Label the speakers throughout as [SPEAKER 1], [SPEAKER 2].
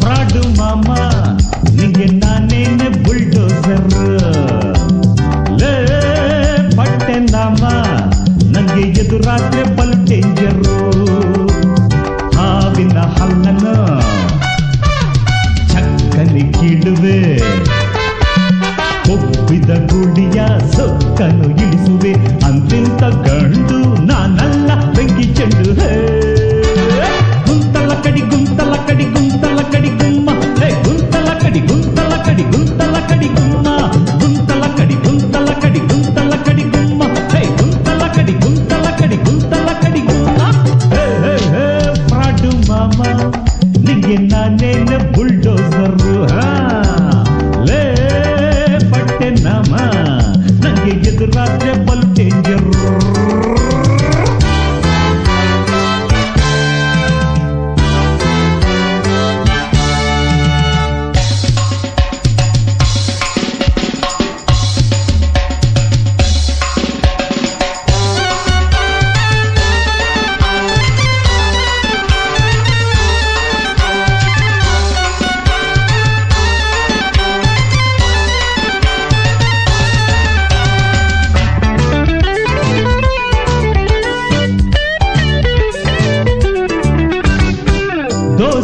[SPEAKER 1] Fraud மாமா நீங்க நானே புல்டோசர் பட்டே நாமா ನಂಗೆ ಎದುರಾದ್ರೆ ಬಲು ಡೇಂಜರು ಹಾವಿನ ಹಲ್ಲನ ಚಕ್ಕನೆ ಕೀಡುವೆ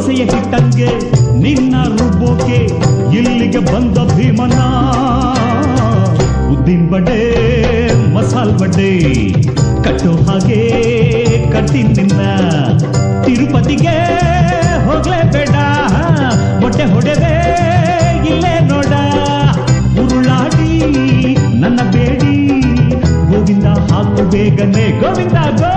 [SPEAKER 1] ಆಸೆಯ ಹಿಟ್ಟಂಗೆ ನಿನ್ನ ರುಬ್ಬೋಕೆ ಇಲ್ಲಿಗೆ ಬಂದ ಭೀಮನ ಉದ್ದಿನ ಬಡೆ, ಮಸಾಲ್ ಬಡ್ಡೆ ಕಟ್ಟೋ ಹಾಗೆ ಕಟ್ಟಿನ ನಿನ್ನ. ತಿರುಪತಿಗೆ ಹೋಗ್ಲೇ ಬೇಡ ಬಟ್ಟೆ ಹೊಡೆದೆ ಇಲ್ಲೇ ನೋಡ. ಉರುಳಾಡಿ, ನನ್ನ ಬೇಡಿ, ಗೋವಿಂದ ಹಾಕು ಬೇಗನೆ, ಗೋವಿಂದ ಗೋ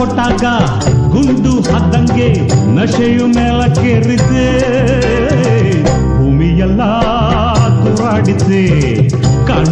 [SPEAKER 1] ಕೊಟ್ಟಾಗ ಗುಂಡು ಹದ್ದಂಗೆ ನಶೆಯು ಮೇಲಕ್ಕೇರಿದೆ ಭೂಮಿಯೆಲ್ಲ ತುರಾಡಿದೆ ಕಾಣ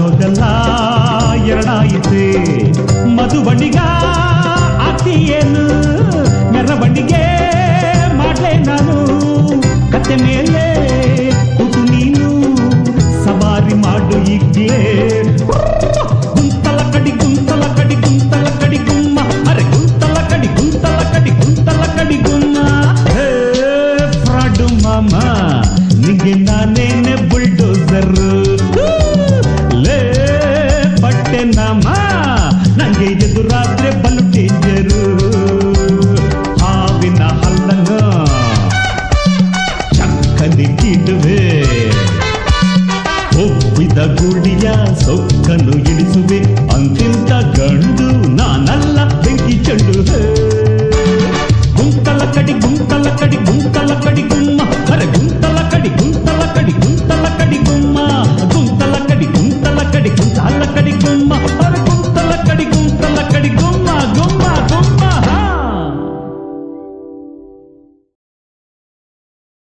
[SPEAKER 1] ಒಪ್ಪಿದ ಗುಡಿಯ ಸೊಕ್ಕನ್ನು ಇಳಿಸುವೆ ಅಂತಿಂತ ಗಂಡು ನಾನಲ್ಲ ಬೆಂಕಿ ಚೆಂಡು ಗುಂತಲ ಕಡಿ ಗುಂತಲ ಕಡಿ ಗುಂತಲ ಕಡಿ ಗುಮ್ಮ ಅರೆ ಗುಂತಲ ಕಡಿ ಗುಂತಲ ಕಡಿ ಗುಂತಲ ಕಡಿ ಗುಮ್ಮ ಗುಂತಲ ಕಡಿ ಗುಂತಲ ಕಡಿ ಗುಂತಲ ಕಡಿ ಗುಮ್ಮ ಅರೆ